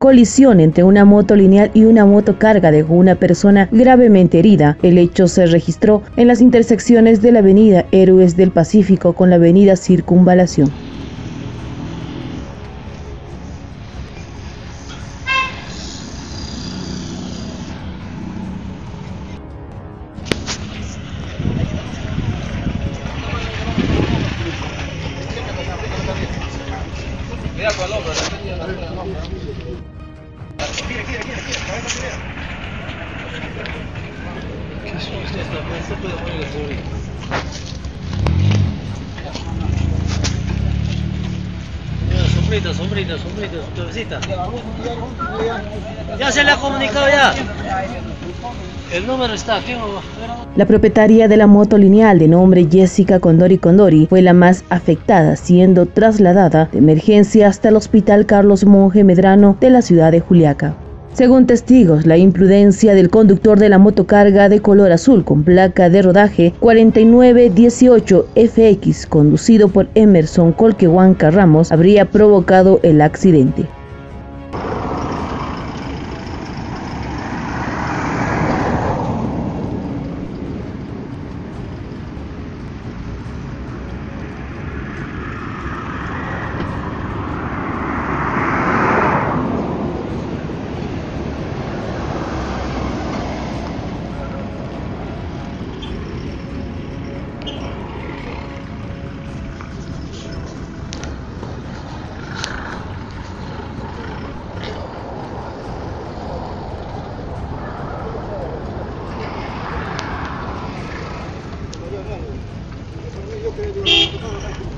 colisión entre una moto lineal y una moto carga dejó una persona gravemente herida. El hecho se registró en las intersecciones de la avenida Héroes del Pacífico con la avenida Circunvalación. Sombrita, sombrita, suavecita. Ya se le ha comunicado ya. El número está aquí. La propietaria de la moto lineal de nombre Jessica Condori Condori fue la más afectada, siendo trasladada de emergencia hasta el Hospital Carlos Monge Medrano de la ciudad de Juliaca. Según testigos, la imprudencia del conductor de la motocarga de color azul con placa de rodaje 4918FX, conducido por Emerson Colquehuanca Ramos, habría provocado el accidente. Thank you.